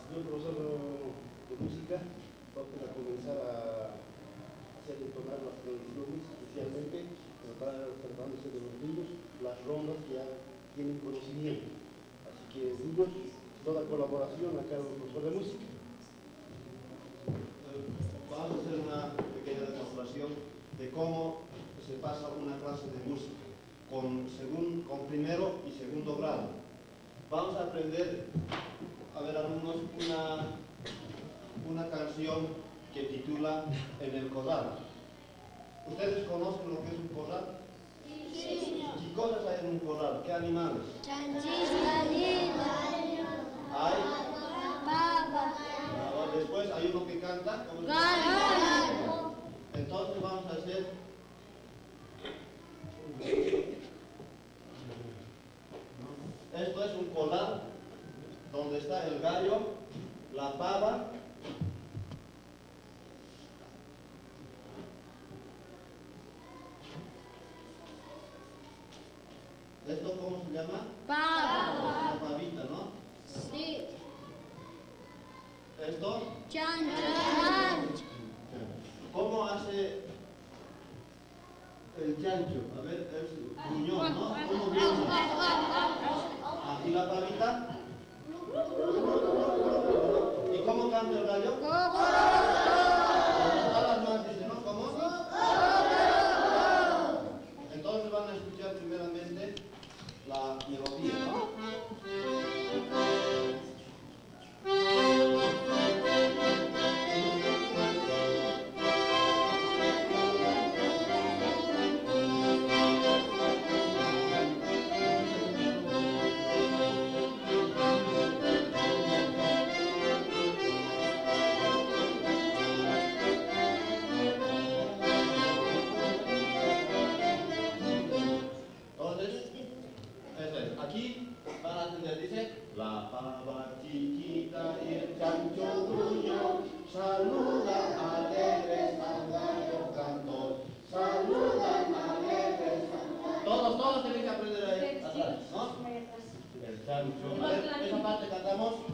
señor profesor de música vamos a comenzar a hacer entonar las canciones, especialmente tratándose de los niños, las rondas que ya tienen conocimiento. Así que, niños, toda colaboración acá con el profesor de música. Vamos a hacer una pequeña demostración de cómo se pasa una clase de música con, según, con primero y segundo grado. Vamos a aprender, a ver alumnos, una, que titula En el corral. ¿Ustedes conocen lo que es un corral? Sí, señor. ¿Qué cosas hay en un corral? ¿Qué animales? Hay. Ahora, Después hay uno que canta. ¿cómo se llama? gallo. Entonces vamos a hacer. Esto es un corral donde está el gallo, la pava, ¿Esto cómo se llama? Una pavita, ¿no? Sí. ¿Esto? Chancho. ¿Cómo hace el chancho? A ver, es gruñón, ¿no? ¿Cómo? Ah, ¿Y la pavita? ¿Y cómo canta el gallo? Aquí van a entender, dice, la pava chiquita y el chancho gruñón saludan alegres al gallo cantor, saludan alegres al Todos, todos tienen que aprender ahí atrás, ¿no? El chancho. A ver, esa parte cantamos.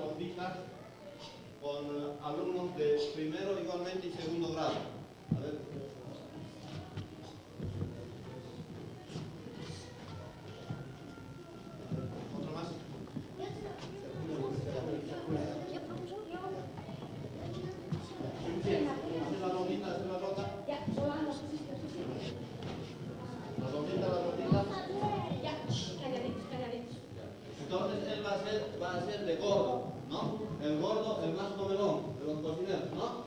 Unas con alumnos de primero igualmente y segundo grado. A ver. ¿Otro más? ¿Hacer la la. Entonces él va a ser, va a ser de gordo, ¿no? El gordo, el más comelón de los cocineros, ¿no?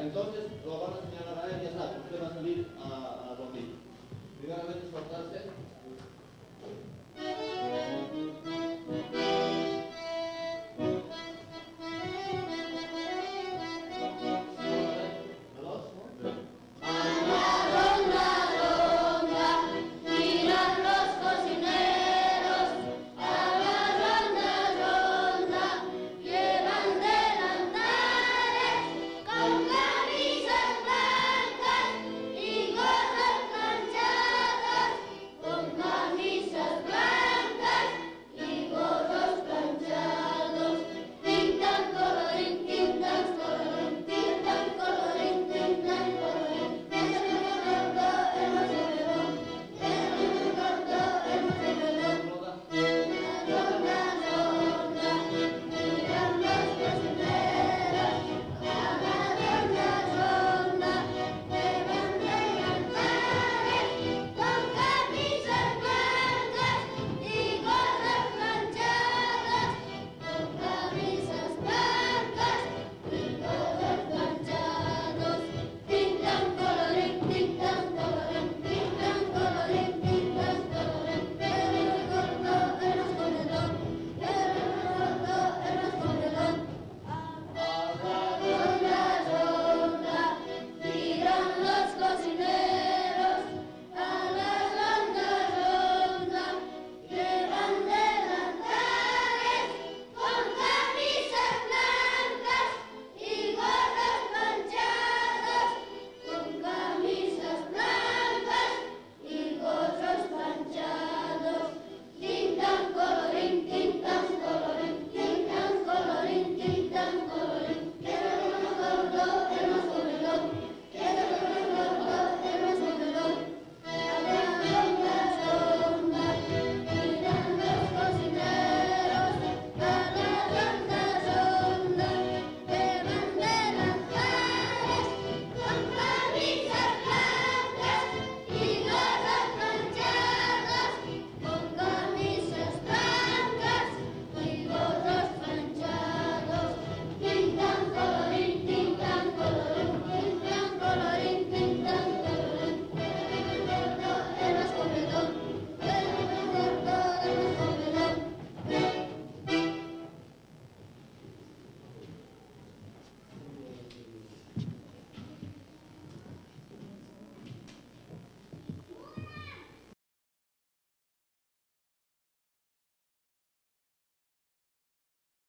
Entonces lo van a señalar a él, ya sabe, usted va a salir a,